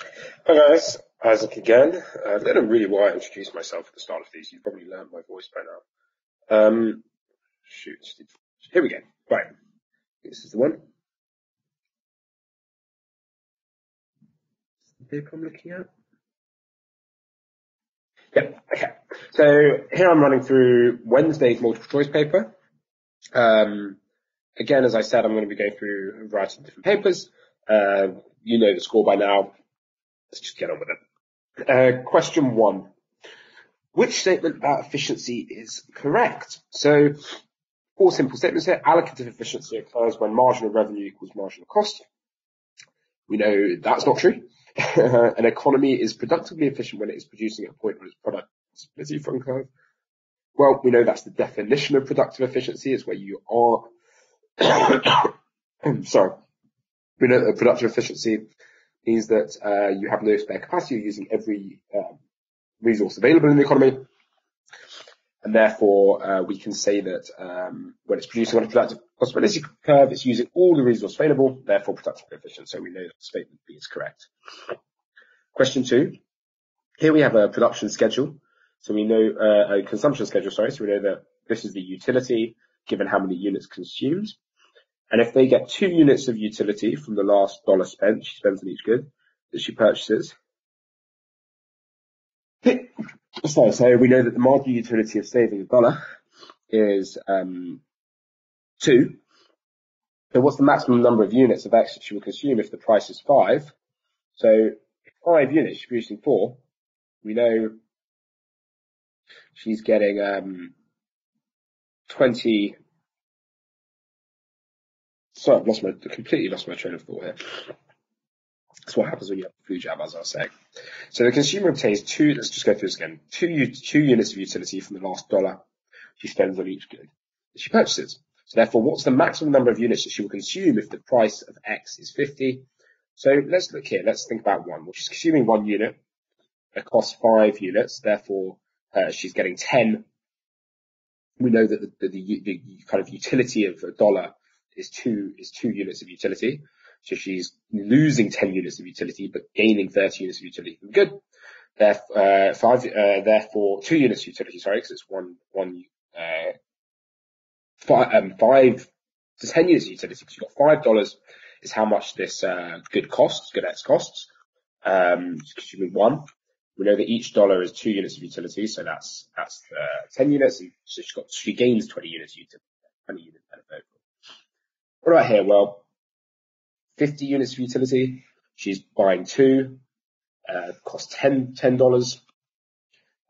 Hi guys, Isaac again. Uh, I don't really why I introduce myself at the start of these. You've probably learned my voice by now. Um, shoot, here we go. Right, this is the one. The paper I'm looking at. Yeah, okay. So here I'm running through Wednesday's multiple choice paper. Um, again, as I said, I'm going to be going through a variety of different papers. Uh, you know the score by now. Let's just get on with it. Uh, question one. Which statement about efficiency is correct? So, four simple statements here. Allocative efficiency occurs when marginal revenue equals marginal cost. We know that's not true. An economy is productively efficient when it is producing at a point where its product is from curve. Well, we know that's the definition of productive efficiency is where you are, sorry, we know that productive efficiency means that uh, you have no spare capacity, you're using every um, resource available in the economy. And therefore, uh, we can say that um, when it's producing on a productive possibility curve, it's using all the resource available, therefore productively efficient. So we know that statement B is correct. Question two. Here we have a production schedule. So we know uh, a consumption schedule, sorry. So we know that this is the utility given how many units consumed. And if they get two units of utility from the last dollar spent, she spends on each good that she purchases. So, so we know that the marginal utility of saving a dollar is um, two. So what's the maximum number of units of X that she will consume if the price is five? So five units, she's producing four. We know she's getting um, 20 Sorry, I've lost my, completely lost my train of thought here. That's what happens when you have a flu jab, as I was saying. So the consumer obtains two, let's just go through this again, two, two units of utility from the last dollar she spends on each good that she purchases. So therefore, what's the maximum number of units that she will consume if the price of X is 50? So let's look here. Let's think about one. Well, she's consuming one unit. It costs five units. Therefore, uh, she's getting 10. We know that the, the, the, the kind of utility of a dollar is two is two units of utility. So she's losing 10 units of utility, but gaining 30 units of utility. Good. Therefore, uh, five, uh, therefore, two units of utility, sorry, because it's one, one, uh, five, um, five to 10 units of utility, because you've got five dollars is how much this, uh, good costs, good X costs. Um, consuming one. We know that each dollar is two units of utility, so that's, that's, uh, 10 units, and so she got, she gains 20 units of utility, 20 units benefit. What about here? Well, 50 units of utility. She's buying two, uh, cost 10, $10.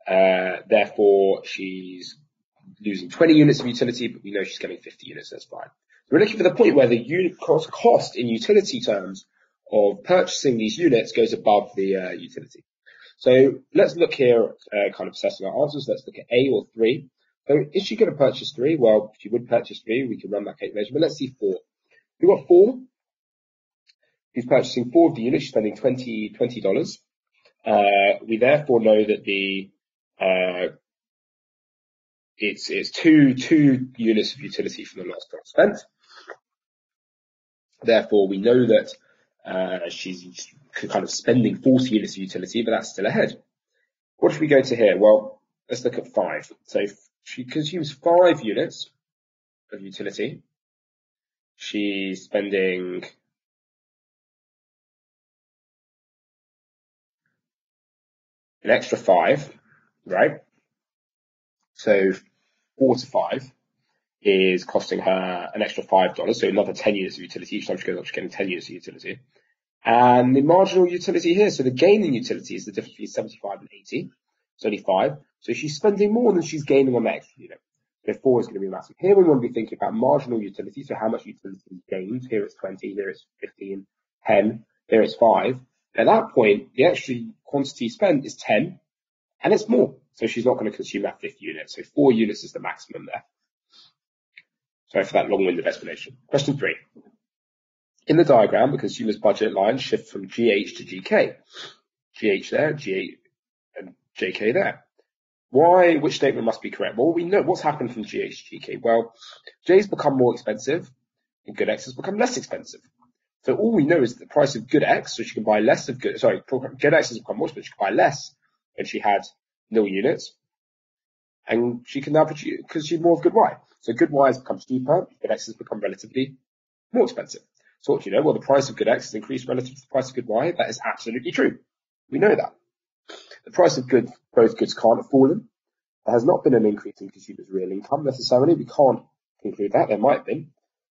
Uh, therefore she's losing 20 units of utility, but we know she's getting 50 units, that's fine. So we're looking for the point where the unit cost, cost in utility terms of purchasing these units goes above the uh, utility. So let's look here uh, kind of assessing our answers. Let's look at A or three. So is she going to purchase three? Well, she would purchase three. We can run that calculation, but let's see four. We've got four. She's purchasing four of the units, spending 20 $20. Uh, we therefore know that the, uh, it's, it's two, two units of utility from the last dollar spent. Therefore, we know that, uh, she's kind of spending 40 units of utility, but that's still ahead. What should we go to here? Well, let's look at five. So she consumes five units of utility. She's spending an extra five, right? So four to five is costing her an extra five dollars, so another 10 units of utility. Each time she goes up, she's getting 10 units of utility. And the marginal utility here, so the gain in utility is the difference between 75 and 80. It's only five. So she's spending more than she's gaining on that extra unit. So four is going to be massive. Here we want to be thinking about marginal utility. So how much utility is gained? Here it's 20, here it's 15, 10, here it's five. At that point, the extra quantity spent is 10 and it's more. So she's not going to consume that fifth unit. So four units is the maximum there. Sorry for that long-winded explanation. Question three. In the diagram, the consumer's budget line shift from GH to GK. GH there, G and JK there. Why, which statement must be correct? Well, we know what's happened from GH to GK. Well, J's become more expensive and good X has become less expensive. So all we know is that the price of good X, so she can buy less of good, sorry, good X has become more expensive, she can buy less and she had nil units. And she can now produce, because she's more of good Y. So good Y has become cheaper, good X has become relatively more expensive. So what do you know? Well, the price of good X has increased relative to the price of good Y. That is absolutely true. We know that. The price of good, both goods can't have fallen. There has not been an increase in consumers' real income necessarily. We can't conclude that. There might have been.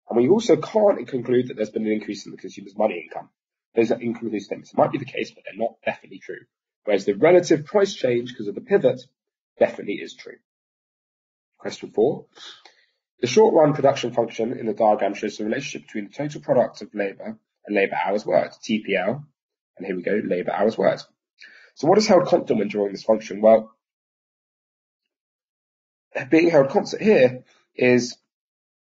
And we also can't conclude that there's been an increase in the consumer's money income. Those are inconclusive statements. It might be the case, but they're not definitely true. Whereas the relative price change because of the pivot definitely is true. Question four. The short run production function in the diagram shows the relationship between the total product of labour and labour hours worked, TPL. And here we go, labour hours worked. So what is held constant when drawing this function? Well, being held constant here is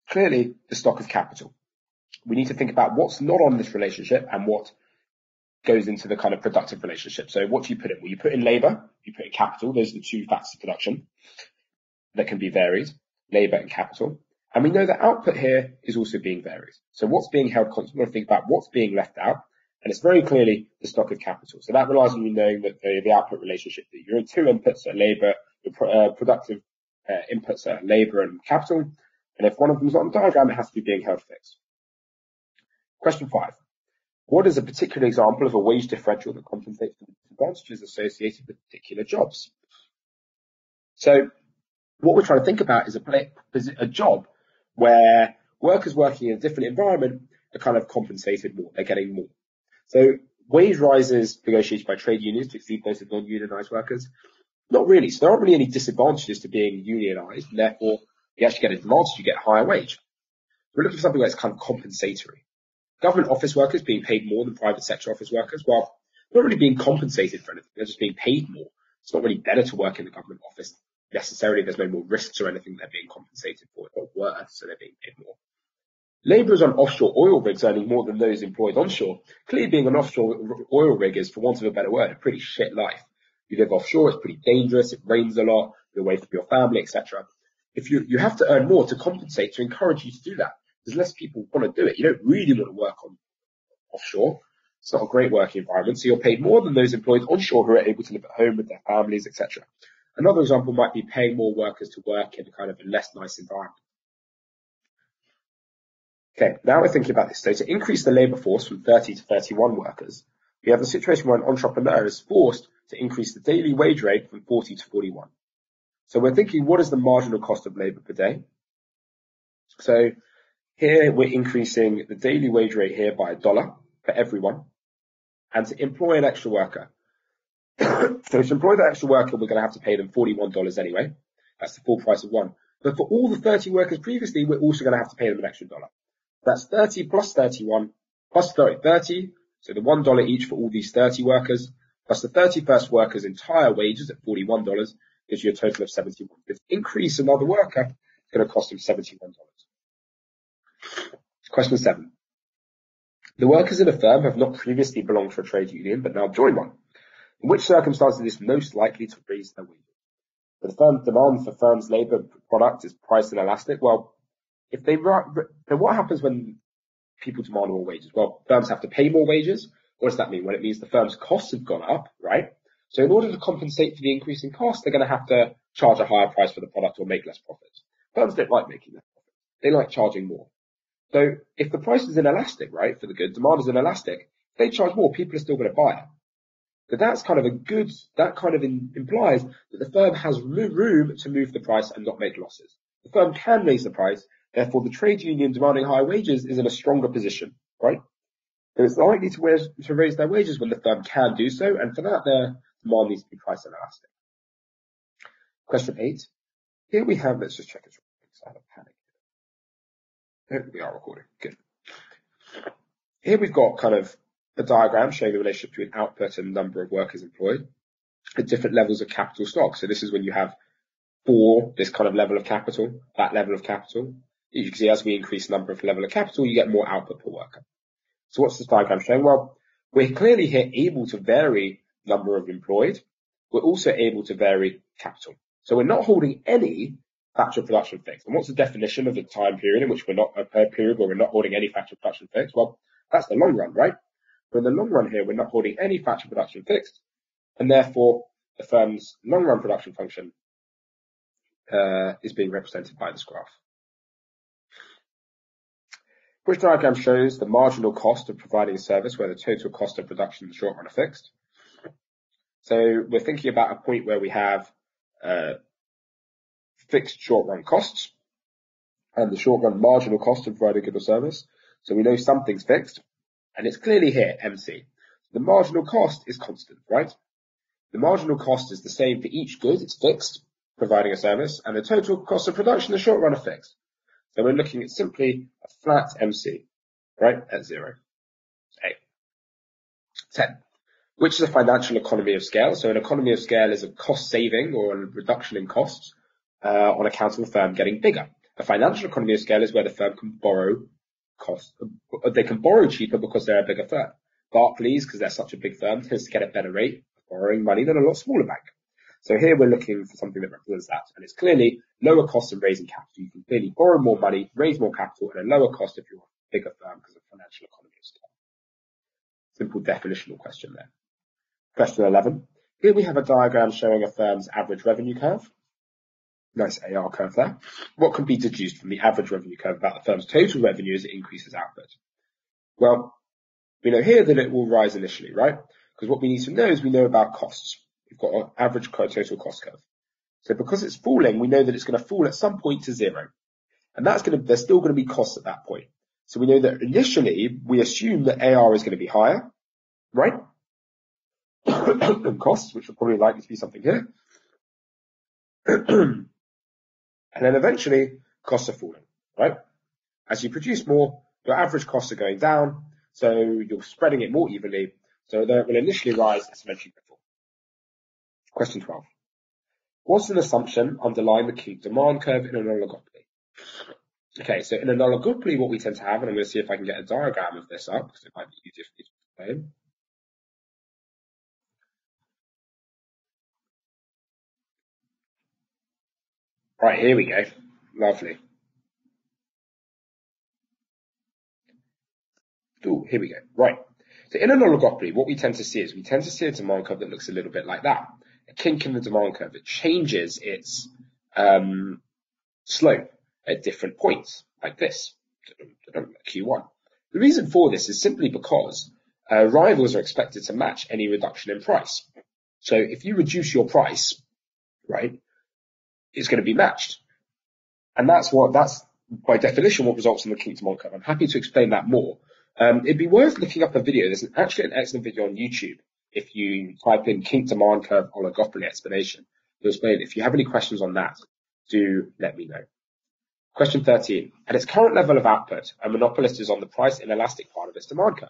clearly the stock of capital. We need to think about what's not on this relationship and what goes into the kind of productive relationship. So what do you put in? Well, you put in labor, you put in capital. Those are the two factors of production that can be varied, labor and capital. And we know that output here is also being varied. So what's being held constant? We're going to think about what's being left out. And it's very clearly the stock of capital. So that relies on you knowing that the, the output relationship, that your two inputs are labor, your uh, productive uh, inputs are labor and capital. And if one of them is on the diagram, it has to be being held fixed. Question five. What is a particular example of a wage differential that compensates for the disadvantages associated with particular jobs? So what we're trying to think about is a, a job where workers working in a different environment are kind of compensated more. They're getting more. So wage rises negotiated by trade unions to exceed those of non-unionized workers? Not really. So there aren't really any disadvantages to being unionized, and therefore you actually get an advantage, you get a higher wage. We're looking for something that's kind of compensatory. Government office workers being paid more than private sector office workers, well, not really being compensated for anything. They're just being paid more. It's not really better to work in the government office necessarily. There's no more risks or anything they're being compensated for. It's not worth, so they're being paid more. Labourers on offshore oil rigs earning more than those employed onshore. Clearly being an offshore oil rig is, for want of a better word, a pretty shit life. You live offshore, it's pretty dangerous, it rains a lot, you're away from your family, etc. If you, you have to earn more to compensate, to encourage you to do that. There's less people want to do it. You don't really want to work on offshore. It's not a great working environment, so you're paid more than those employed onshore who are able to live at home with their families, etc. Another example might be paying more workers to work in a kind of a less nice environment. Okay, now we're thinking about this. So to increase the labour force from 30 to 31 workers, we have the situation where an entrepreneur is forced to increase the daily wage rate from 40 to 41. So we're thinking, what is the marginal cost of labour per day? So here we're increasing the daily wage rate here by a dollar for everyone. And to employ an extra worker. so to employ that extra worker, we're going to have to pay them $41 anyway. That's the full price of one. But for all the 30 workers previously, we're also going to have to pay them an extra dollar. That's 30 plus 31 plus 30, 30. So the $1 each for all these 30 workers plus the 31st worker's entire wages at $41 gives you a total of 71. If increase another worker, it's going to cost him $71. Question seven. The workers in a firm have not previously belonged to a trade union, but now join one. In which circumstances is most likely to raise their wages? The firm demand for firm's labour product is price inelastic. Well, if they then what happens when people demand more wages? Well, firms have to pay more wages. What does that mean? Well, it means the firm's costs have gone up, right? So in order to compensate for the increase in cost, they're going to have to charge a higher price for the product or make less profits. Firms don't like making less profits. They like charging more. So if the price is inelastic, right, for the good, demand is inelastic, if they charge more, people are still going to buy it. So that's kind of a good, that kind of in, implies that the firm has room to move the price and not make losses. The firm can raise the price Therefore, the trade union demanding higher wages is in a stronger position, right? And it's likely to raise, to raise their wages when the firm can do so, and for that, their demand needs to be price inelastic. Question eight. Here we have, let's just check it's recording, I have a panic. Here we are recording. Good. Here we've got kind of a diagram showing the relationship between output and number of workers employed at different levels of capital stock. So this is when you have for this kind of level of capital, that level of capital, you can see as we increase the number of level of capital, you get more output per worker. So what's this diagram showing? Well, we're clearly here able to vary number of employed. We're also able to vary capital. So we're not holding any factor of production fixed. And what's the definition of the time period in which we're not a period where we're not holding any factor of production fixed? Well, That's the long run, right? But in the long run here, we're not holding any factor of production fixed, and therefore the firm's long run production function uh, is being represented by this graph. Which diagram shows the marginal cost of providing a service where the total cost of production in the short run are fixed. So we're thinking about a point where we have uh, fixed short run costs and the short run marginal cost of providing a good service. So we know something's fixed and it's clearly here, MC. The marginal cost is constant, right? The marginal cost is the same for each good. It's fixed, providing a service, and the total cost of production in the short run are fixed. So we're looking at simply a flat MC, right, at zero. A. 10. Which is a financial economy of scale. So an economy of scale is a cost saving or a reduction in costs uh, on account of the firm getting bigger. A financial economy of scale is where the firm can borrow cost, they can borrow cheaper because they're a bigger firm. Barclays, because they're such a big firm, tends to get a better rate of borrowing money than a lot smaller bank. So here we're looking for something that represents that. And it's clearly lower cost of raising capital. You can clearly borrow more money, raise more capital at a lower cost if you're a bigger firm because of financial economy of scale. Simple definitional question there. Question 11. Here we have a diagram showing a firm's average revenue curve. Nice AR curve there. What can be deduced from the average revenue curve about the firm's total revenue as it increases output? Well, we know here that it will rise initially, right? Because what we need to know is we know about costs. We've got an average total cost curve. So because it's falling, we know that it's going to fall at some point to zero. And that's going to, there's still going to be costs at that point. So we know that initially we assume that AR is going to be higher, right? than costs, which are probably likely to be something here. and then eventually costs are falling, right? As you produce more, your average costs are going down. So you're spreading it more evenly. So that will initially rise as eventually fall. Question 12. What's an assumption underlying the kink demand curve in an oligopoly? Okay, so in an oligopoly, what we tend to have, and I'm going to see if I can get a diagram of this up, because it might be easier for you to explain. Right, here we go. Lovely. Ooh, here we go. Right. So in an oligopoly, what we tend to see is we tend to see a demand curve that looks a little bit like that kink in the demand curve. It changes its um, slope at different points, like this, Q1. The reason for this is simply because uh, rivals are expected to match any reduction in price. So if you reduce your price, right, it's going to be matched. And that's what, that's by definition what results in the kink demand curve. I'm happy to explain that more. Um, it'd be worth looking up a video. There's an, actually an excellent video on YouTube if you type in kink demand curve oligopoly explanation, it'll explain. If you have any questions on that, do let me know. Question 13. At its current level of output, a monopolist is on the price inelastic part of its demand curve.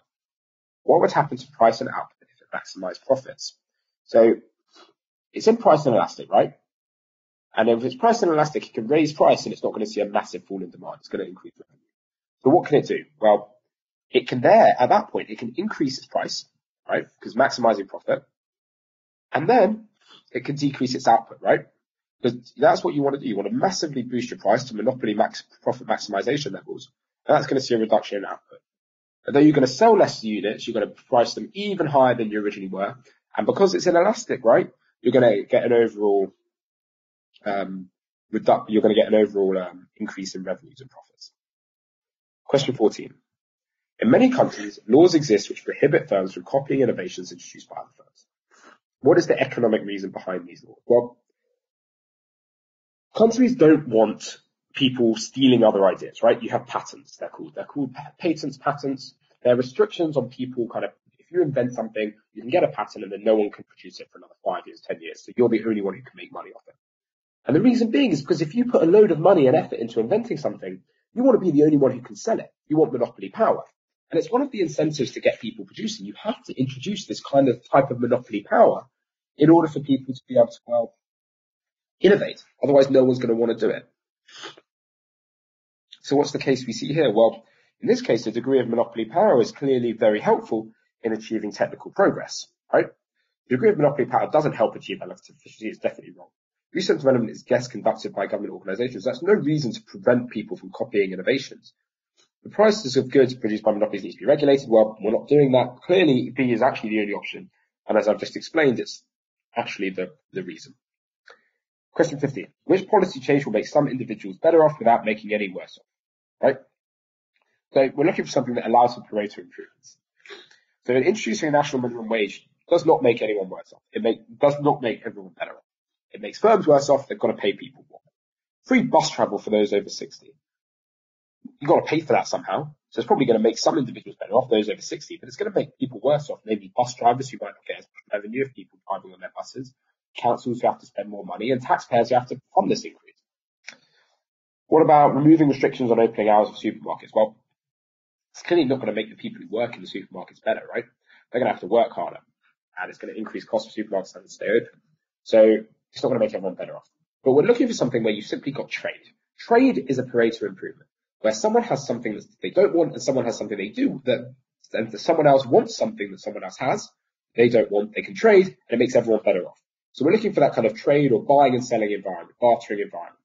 What would happen to price and output if it maximized profits? So it's in price inelastic, right? And if it's price inelastic, it can raise price and it's not going to see a massive fall in demand. It's going to increase revenue. So what can it do? Well, it can there, at that point, it can increase its price right? Because maximizing profit. And then it can decrease its output, right? Because that's what you want to do. You want to massively boost your price to monopoly max profit maximization levels. And that's going to see a reduction in output. Although you're going to sell less units, you're going to price them even higher than you originally were. And because it's inelastic, right? You're going to get an overall, um, redu- you're going to get an overall, um, increase in revenues and profits. Question 14. In many countries, laws exist which prohibit firms from copying innovations introduced by other firms. What is the economic reason behind these laws? Well, countries don't want people stealing other ideas, right? You have patents, they're called. They're called patents, patents. They're restrictions on people kind of, if you invent something, you can get a patent and then no one can produce it for another five years, ten years. So you're the only one who can make money off it. And the reason being is because if you put a load of money and effort into inventing something, you want to be the only one who can sell it. You want monopoly power. And it's one of the incentives to get people producing. You have to introduce this kind of type of monopoly power in order for people to be able to, well, innovate. Otherwise, no one's going to want to do it. So what's the case we see here? Well, in this case, the degree of monopoly power is clearly very helpful in achieving technical progress, right? The degree of monopoly power doesn't help achieve allocative efficiency. It's definitely wrong. Research development is guest conducted by government organizations. That's no reason to prevent people from copying innovations. The prices of goods produced by monopolies need to be regulated. Well, we're not doing that. Clearly, B is actually the only option. And as I've just explained, it's actually the, the reason. Question 15. Which policy change will make some individuals better off without making any worse off? Right? So we're looking for something that allows for Pareto improvements. So introducing a national minimum wage does not make anyone worse off. It make, does not make everyone better off. It makes firms worse off. They've got to pay people more. Free bus travel for those over 60 you've got to pay for that somehow. So it's probably going to make some individuals better off, those over 60, but it's going to make people worse off. Maybe bus drivers who might not get as much revenue if people driving on their buses, councils who have to spend more money, and taxpayers who have to fund this increase. What about removing restrictions on opening hours of supermarkets? Well, it's clearly not going to make the people who work in the supermarkets better, right? They're going to have to work harder, and it's going to increase costs for supermarkets to stay open. So it's not going to make everyone better off. But we're looking for something where you've simply got trade. Trade is a Pareto improvement where someone has something that they don't want and someone has something they do that, someone else wants something that someone else has, they don't want, they can trade, and it makes everyone better off. So we're looking for that kind of trade or buying and selling environment, bartering environment.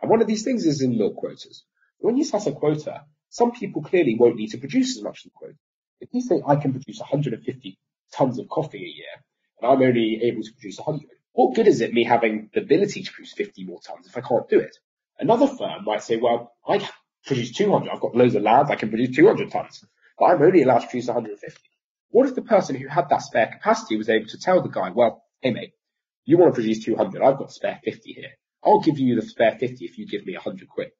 And one of these things is in milk quotas. When you set a quota, some people clearly won't need to produce as much as the quota. If you say I can produce 150 tons of coffee a year, and I'm only able to produce 100, what good is it me having the ability to produce 50 more tons if I can't do it? Another firm might say, well, I produce 200. I've got loads of labs. I can produce 200 tons, but I'm only allowed to produce 150. What if the person who had that spare capacity was able to tell the guy, well, hey mate, you want to produce 200. I've got spare 50 here. I'll give you the spare 50 if you give me 100 quid.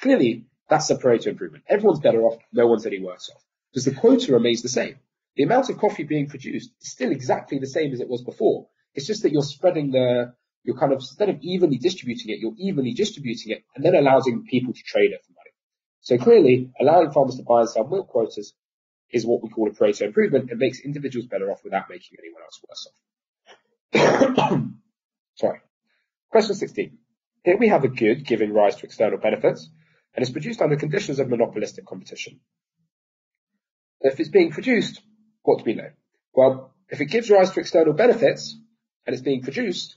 Clearly, that's a Pareto improvement. Everyone's better off. No one's any worse off because the quota remains the same. The amount of coffee being produced is still exactly the same as it was before. It's just that you're spreading the, you're kind of, instead of evenly distributing it, you're evenly distributing it and then allowing people to trade it money. So clearly, allowing farmers to buy and sell milk quotas is what we call a Pareto improvement. It makes individuals better off without making anyone else worse off. Sorry. Question 16. Here we have a good giving rise to external benefits and is produced under conditions of monopolistic competition. If it's being produced, what do we know? Well, if it gives rise to external benefits and it's being produced,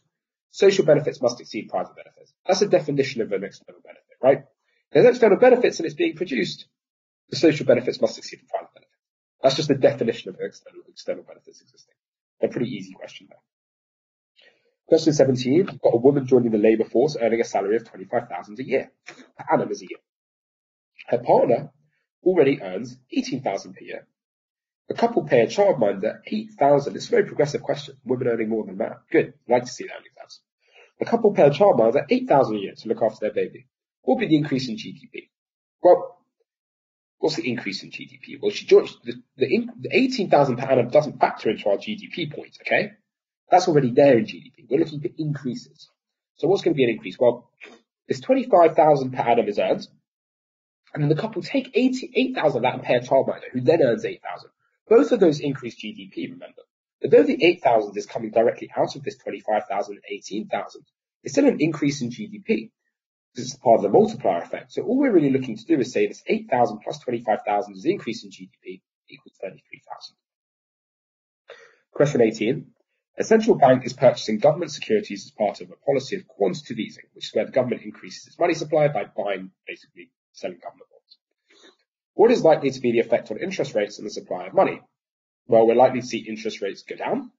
social benefits must exceed private benefits. That's a definition of an external benefit, right? There's external benefits and it's being produced. The social benefits must exceed the private benefits. That's just the definition of external, external benefits existing. A pretty easy question there. Question 17, you've got a woman joining the labour force earning a salary of 25,000 a year, per annum as a year. Her partner already earns 18,000 per year. The couple pay a childminder 8,000. It's a very progressive question. Women earning more than men. Good. I'd like to see that in exams. The couple pay a childminder 8,000 a year to look after their baby. What will be the increase in GDP? Well, what's the increase in GDP? Well, she joins the, the, the 18,000 per annum doesn't factor into our GDP point, okay? That's already there in GDP. We're looking for increases. So what's going to be an increase? Well, this 25,000 per annum is earned, and then the couple take 88,000 of that and pay a childminder who then earns 8,000. Both of those increase GDP, remember. But though the 8,000 is coming directly out of this 25,000 and 18,000, it's still an increase in GDP. This is part of the multiplier effect. So all we're really looking to do is say this 8,000 plus 25,000 is the increase in GDP equals 33,000. Question 18. A central bank is purchasing government securities as part of a policy of quantitative easing, which is where the government increases its money supply by buying, basically selling government bonds. What is likely to be the effect on interest rates and the supply of money? Well, we're likely to see interest rates go down,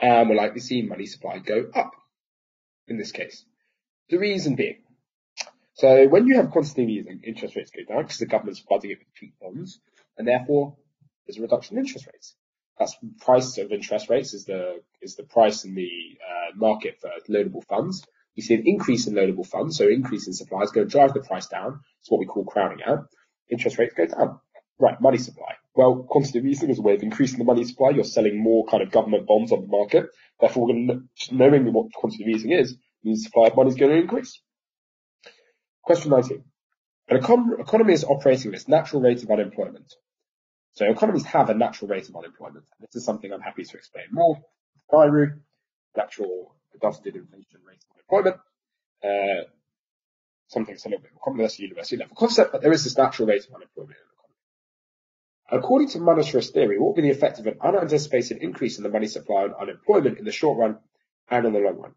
and we're likely to see money supply go up in this case. The reason being, so when you have quantitative easing, interest rates go down because the government's flooding it with cheap bonds, and therefore there's a reduction in interest rates. That's price of interest rates is the is the price in the uh, market for loanable funds. You see an increase in loanable funds, so increase in supply is going to drive the price down. It's what we call crowding out. Interest rates go down. Right, money supply. Well, quantitative easing is a way of increasing the money supply. You're selling more kind of government bonds on the market. Therefore, knowing what quantitative easing is, the supply of money is going to increase. Question 19. An econ- economy is operating at its natural rate of unemployment. So economies have a natural rate of unemployment. This is something I'm happy to explain more. NAIRU, natural adjusted inflation rate of unemployment. Uh, something that's a little bit more complex university level concept, but there is this natural rate of unemployment in the economy. According to monetarist theory, what will be the effect of an unanticipated increase in the money supply on unemployment in the short run and in the long run?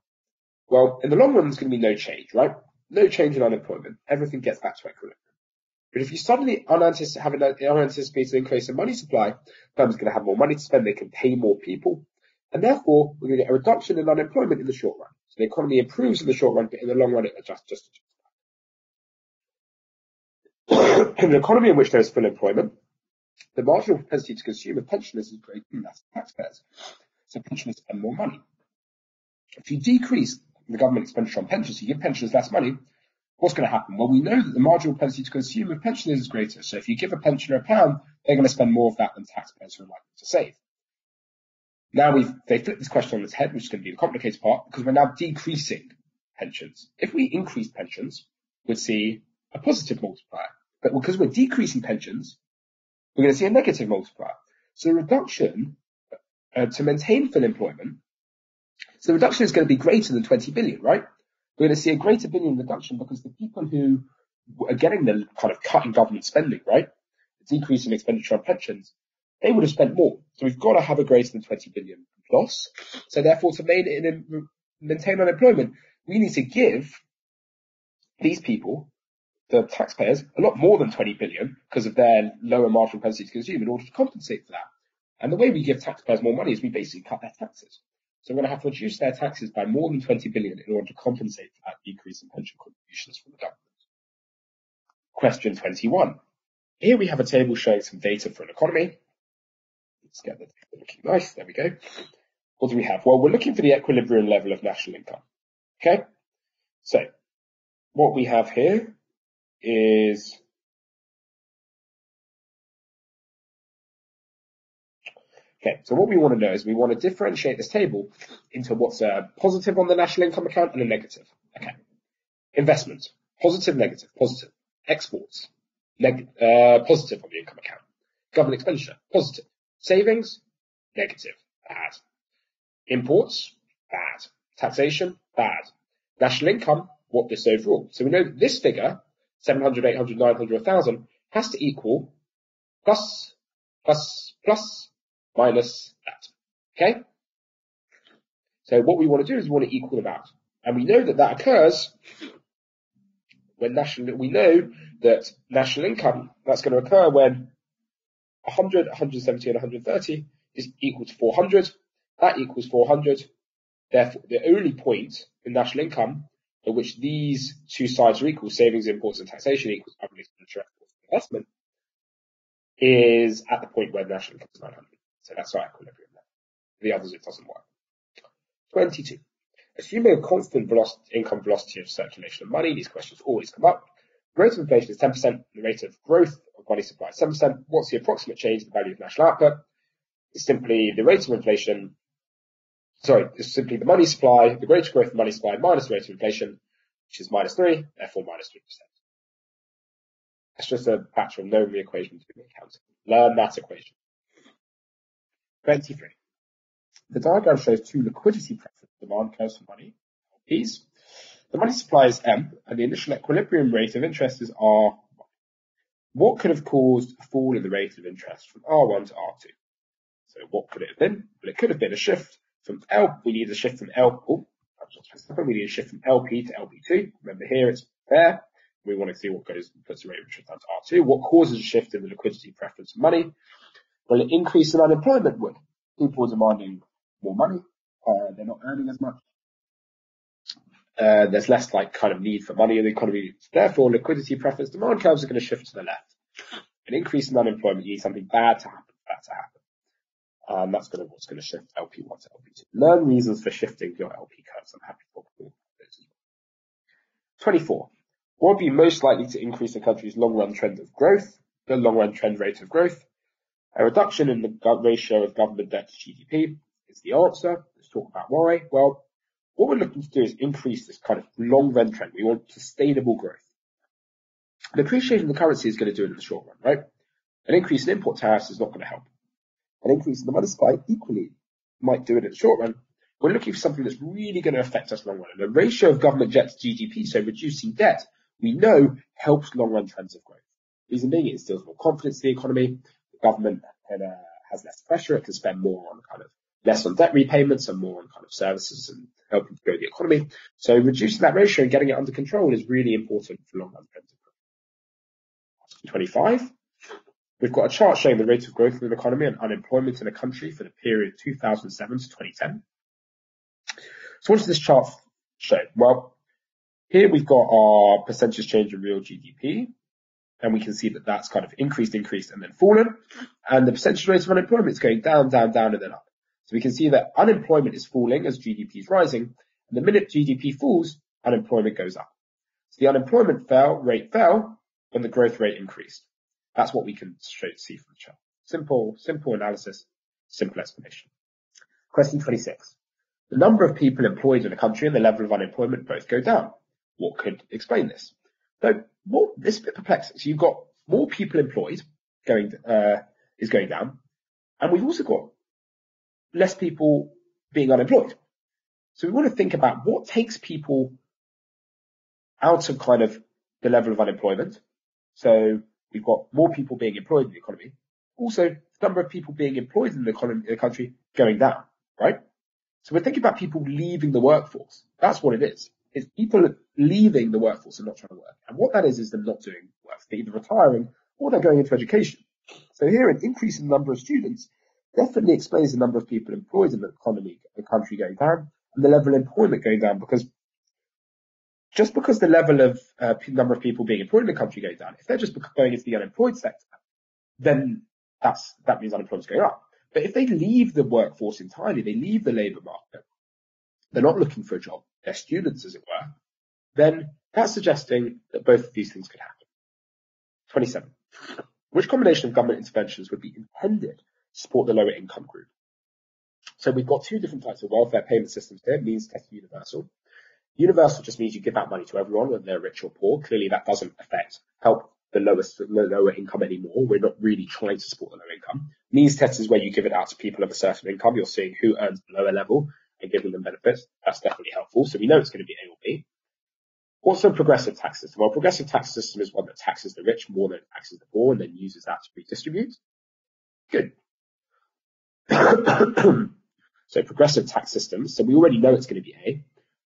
Well, in the long run, there's going to be no change, right? No change in unemployment. Everything gets back to equilibrium. But if you suddenly unanticipated, have an unanticipated increase in money supply, firms are going to have more money to spend, they can pay more people, and therefore we're going to get a reduction in unemployment in the short run. So the economy improves in the short run, but in the long run it adjusts just in an economy in which there is full employment, the marginal propensity to consume of pensioners is greater than that of taxpayers. So pensioners spend more money. If you decrease the government expenditure on pensions, you give pensioners less money, what's going to happen? Well, we know that the marginal propensity to consume of pensioners is greater. So if you give a pensioner a pound, they're going to spend more of that than taxpayers are likely to save. Now we've they flip this question on its head, which is going to be the complicated part, because we're now decreasing pensions. If we increase pensions, we'd see a positive multiplier. But because we're decreasing pensions, we're going to see a negative multiplier. So the reduction uh, to maintain full employment, so the reduction is going to be greater than 20 billion, right? We're going to see a greater billion reduction because the people who are getting the kind of cut in government spending, right? The decrease in expenditure on pensions, they would have spent more. So we've got to have a greater than 20 billion loss. So therefore, to maintain, maintain unemployment, we need to give these people the taxpayers a lot more than 20 billion because of their lower marginal propensity to consume in order to compensate for that. And the way we give taxpayers more money is we basically cut their taxes. So we're going to have to reduce their taxes by more than 20 billion in order to compensate for that decrease in pension contributions from the government. Question 21. Here we have a table showing some data for an economy. Let's get the data looking nice. There we go. What do we have? Well, we're looking for the equilibrium level of national income. Okay. So what we have here is Okay, so what we want to know is we want to differentiate this table into what's a positive on the national income account and a negative. Okay. Investment, positive, negative, positive. Exports, neg- uh, positive on the income account. Government expenditure, positive. Savings, negative, bad. Imports, bad. Taxation, bad. National income, what this overall. So we know that this figure 700, 800, 900, 1000 has to equal plus, plus, plus, minus that. Okay? So what we want to do is we want to equal them out. And we know that that occurs when national, we know that national income, that's going to occur when 100, 170 and 130 is equal to 400. That equals 400. Therefore, the only point in national income at which these two sides are equal, savings, imports, and taxation equals government expenditure, investment, is at the point where national income is 900. So that's our equilibrium level. The others, it doesn't work. 22. Assuming a constant velocity, income velocity of circulation of money, these questions always come up. The rate of inflation is 10%, the rate of growth of money supply is 7%. What's the approximate change in the value of national output? It's simply the rate of inflation sorry, it's simply the money supply, the greater growth of money supply minus the rate of inflation, which is minus three, therefore minus minus three percent. That's just a of knowing the equation to be accounting. Learn that equation. 23. The diagram shows two liquidity preference demand curves for money, LPs. The money supply is M, and the initial equilibrium rate of interest is R. What could have caused a fall in the rate of interest from R1 to R2? So what could it have been? Well, it could have been a shift from L, we need a shift from L, oh, we need a shift from LP to LP2. Remember here it's there. We want to see what goes, puts the rate of interest down to R2. What causes a shift in the liquidity preference money? Well, an increase in unemployment would. People are demanding more money. Uh, they're not earning as much. Uh, there's less like kind of need for money in the economy. Therefore, liquidity preference demand curves are going to shift to the left. An increase in unemployment, you need something bad to happen for that to happen. Um, that's going to what's going to shift LP1 to LP2. Learn reasons for shifting your LP curves. I'm happy to talk about those as well. 24. What would be most likely to increase the country's long-run trend of growth? The long-run trend rate of growth. A reduction in the ratio of government debt to GDP is the answer. Let's talk about why. Well, what we're looking to do is increase this kind of long-run trend. We want sustainable growth. The appreciation of the currency is going to do it in the short run, right? An increase in import tariffs is not going to help an increase in the money supply equally might do it in the short run. We're looking for something that's really going to affect us long run. And the ratio of government debt to GDP, so reducing debt, we know helps long run trends of growth. Reason being, it instills more confidence in the economy. Government can, uh, has less pressure. It can spend more on kind of less on debt repayments and more on kind of services and helping to grow the economy. So reducing that ratio and getting it under control is really important for long run trends 25. We've got a chart showing the rate of growth of the economy and unemployment in a country for the period 2007 to 2010. So what does this chart show? Well, here we've got our percentage change in real GDP, and we can see that that's kind of increased, increased, and then fallen. And the percentage rate of unemployment is going down, down, down, and then up. So we can see that unemployment is falling as GDP is rising. And the minute GDP falls, unemployment goes up. So the unemployment fell, rate fell when the growth rate increased. That's what we can see from the chart. Simple, simple analysis, simple explanation. Question 26. The number of people employed in a country and the level of unemployment both go down. What could explain this? So is a bit perplexing. So you've got more people employed going, uh, is going down. And we've also got less people being unemployed. So we want to think about what takes people out of kind of the level of unemployment. So we've got more people being employed in the economy. Also, the number of people being employed in the economy, in the country going down, right? So we're thinking about people leaving the workforce. That's what it is. It's people leaving the workforce and not trying to work. And what that is, is them not doing work. They're either retiring or they're going into education. So here, an increase in the number of students definitely explains the number of people employed in the economy, the country going down, and the level of employment going down because just because the level of uh, number of people being employed in the country going down, if they're just going into the unemployed sector, then that's, that means unemployment's going up. But if they leave the workforce entirely, they leave the labour market, they're not looking for a job, they're students as it were, then that's suggesting that both of these things could happen. 27. Which combination of government interventions would be intended to support the lower income group? So we've got two different types of welfare payment systems here, means tested universal. Universal just means you give out money to everyone, whether they're rich or poor. Clearly that doesn't affect, help the lowest, the lower income anymore. We're not really trying to support the lower income. Means test is where you give it out to people of a certain income. You're seeing who earns the lower level and giving them benefits. That's definitely helpful. So we know it's going to be A or B. What's a progressive tax system? Well, a progressive tax system is one that taxes the rich more than it taxes the poor and then uses that to redistribute. Good. so progressive tax systems. So we already know it's going to be A.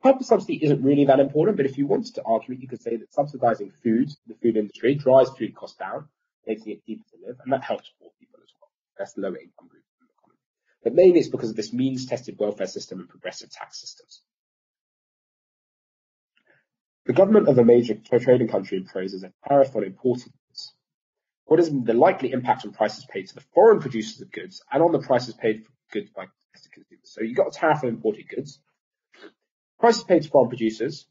Purpose subsidy isn't really that important, but if you wanted to argue it, you could say that subsidizing food, the food industry, drives food costs down, making it cheaper to live, and that helps poor people as well. That's lower income group in the economy. But mainly it's because of this means tested welfare system and progressive tax systems. The government of a major trading country imposes a tariff on imported goods. What is the likely impact on prices paid to the foreign producers of goods and on the prices paid for goods by domestic consumers? So you've got a tariff on imported goods. Prices paid to foreign producers,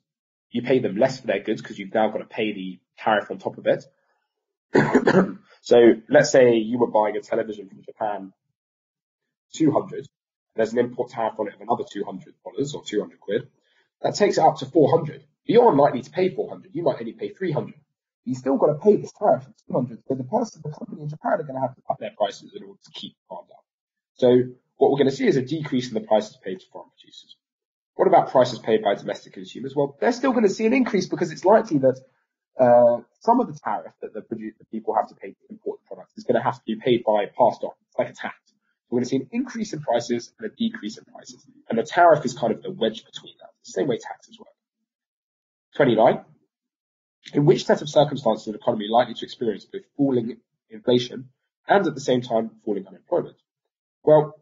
you pay them less for their goods because you've now got to pay the tariff on top of it. so let's say you were buying a television from Japan, 200. There's an import tariff on it of another $200 or 200 quid. That takes it up to 400. You're unlikely to pay 400. You might only pay 300. You still got to pay this tariff of 200. So the person, the company in Japan are going to have to cut their prices in order to keep demand up. So what we're going to see is a decrease in the prices paid to foreign producers. What about prices paid by domestic consumers? Well, they're still going to see an increase because it's likely that uh, some of the tariff that the, the people have to pay to import the products is going to have to be paid by passed on. It's like a tax. We're going to see an increase in prices and a decrease in prices. And the tariff is kind of the wedge between that. The same way taxes work. 29. In which set of circumstances is an economy likely to experience both falling inflation and at the same time falling unemployment? Well,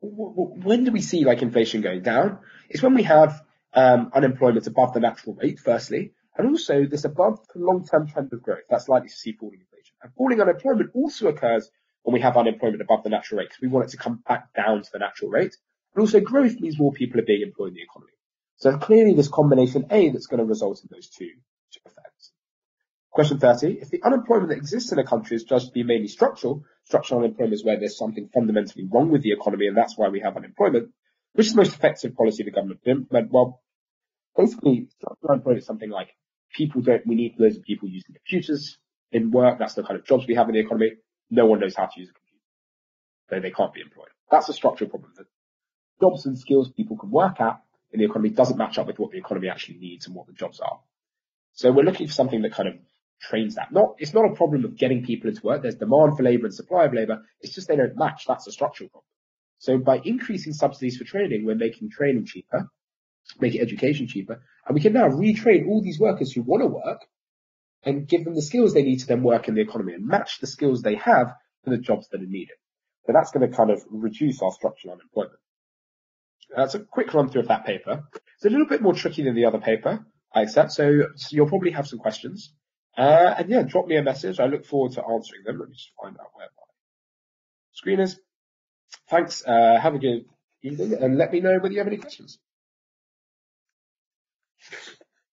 when do we see like inflation going down? It's when we have um, unemployment above the natural rate, firstly, and also this above the long-term trend of growth. That's likely to see falling inflation. And falling unemployment also occurs when we have unemployment above the natural rate because we want it to come back down to the natural rate. And also growth means more people are being employed in the economy. So clearly this combination A that's going to result in those two, two effects. Question 30. If the unemployment that exists in a country is judged to be mainly structural, structural unemployment is where there's something fundamentally wrong with the economy and that's why we have unemployment. Which is the most effective policy the government can implement? Well, basically, structural unemployment is something like people don't, we need loads of people using computers in work. That's the kind of jobs we have in the economy. No one knows how to use a computer. So they can't be employed. That's a structural problem. The jobs and skills people can work at in the economy doesn't match up with what the economy actually needs and what the jobs are. So we're looking for something that kind of trains that. Not, it's not a problem of getting people into work. There's demand for labor and supply of labor. It's just they don't match. That's a structural problem. So by increasing subsidies for training, we're making training cheaper, making education cheaper, and we can now retrain all these workers who want to work and give them the skills they need to then work in the economy and match the skills they have to the jobs that are needed. So that's going to kind of reduce our structural unemployment. That's a quick run through of that paper. It's a little bit more tricky than the other paper, I accept. So, so you'll probably have some questions. Uh, and yeah, drop me a message. I look forward to answering them. Let me just find out where my screen is. Thanks. Uh, have a good evening and let me know whether you have any questions.